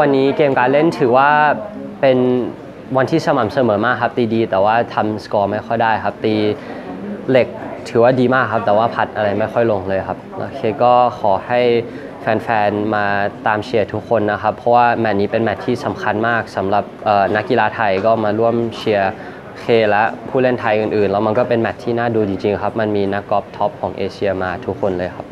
วันนี้เกมการเล่นถือว่าเป็นวันที่สม่ำเสมอมากครับตีดี แต่ว่าทำสกอร์ไม่ค่อยได้ครับ ตีเหล็กถือว่าดีมากครับ แต่ว่า putt อะไรไม่ค่อยลงเลยครับโอเคก็ขอให้แฟนๆมาตามเชียร์ทุกคนนะครับ เพราะว่าแมตช์นี้เป็นแมตช์ที่สำคัญมากสำหรับนักกีฬาไทยก็มาร่วมเชียร์ทีเคและผู้เล่นไทยอื่นๆ แล้วมันก็เป็นแมตช์ที่น่าดูจริงๆครับ มันมีนักกอล์ฟ top ของเอเชียมาทุกคนเลยครับ